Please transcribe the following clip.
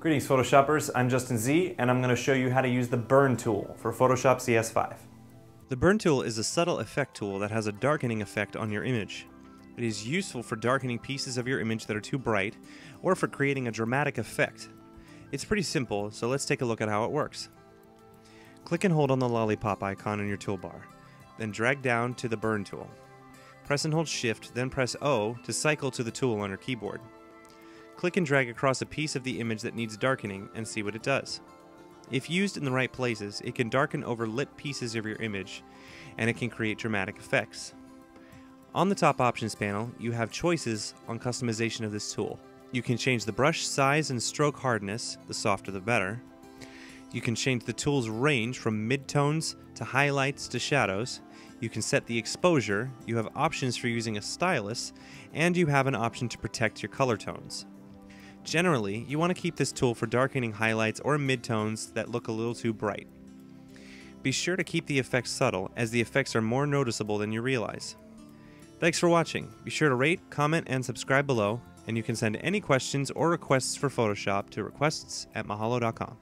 Greetings Photoshoppers, I'm Justin Z and I'm going to show you how to use the Burn tool for Photoshop CS5. The Burn tool is a subtle effect tool that has a darkening effect on your image. It is useful for darkening pieces of your image that are too bright or for creating a dramatic effect. It's pretty simple, so let's take a look at how it works. Click and hold on the lollipop icon in your toolbar, then drag down to the Burn tool. Press and hold Shift, then press O to cycle to the tool on your keyboard. Click and drag across a piece of the image that needs darkening and see what it does. If used in the right places, it can darken over lit pieces of your image, and it can create dramatic effects. On the top options panel, you have choices on customization of this tool. You can change the brush size and stroke hardness, the softer the better. You can change the tool's range from midtones to highlights to shadows. You can set the exposure, you have options for using a stylus, and you have an option to protect your color tones. Generally, you want to keep this tool for darkening highlights or midtones that look a little too bright. Be sure to keep the effects subtle, as the effects are more noticeable than you realize. Thanks for watching. Be sure to rate, comment, and subscribe below, and you can send any questions or requests for Photoshop to requests at mahalo.com.